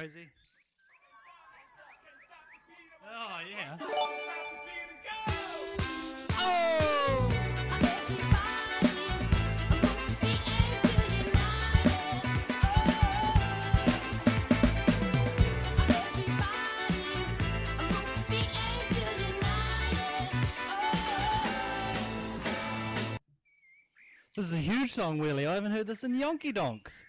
crazy? Oh, yeah. This is a huge song, Willie. I haven't heard this in Yonky Donks.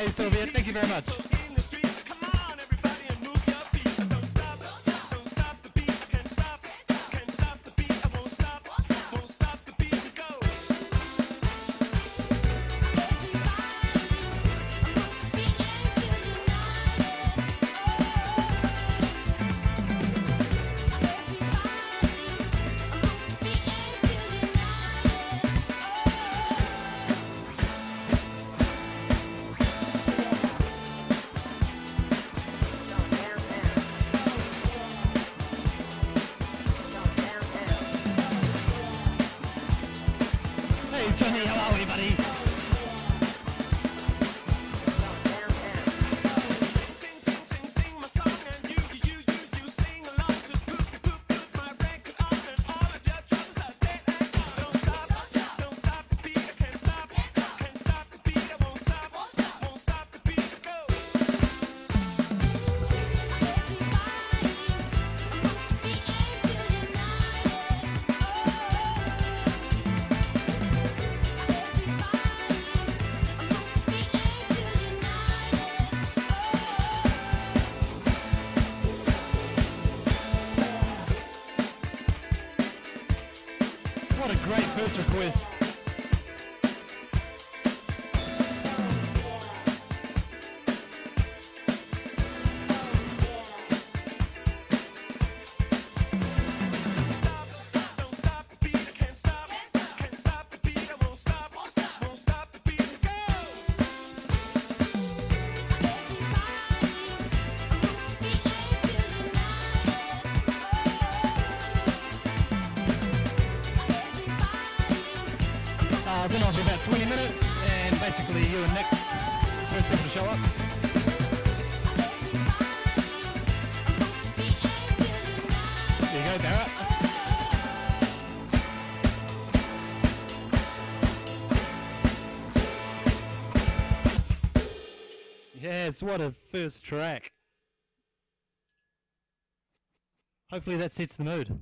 Hey, Soviet, thank you very much. Johnny, how are we, buddy? What a great first request. Then I'll be about 20 minutes, and basically you and Nick, first people to show up. There you go, Barrett. Yes, what a first track. Hopefully that sets the mood.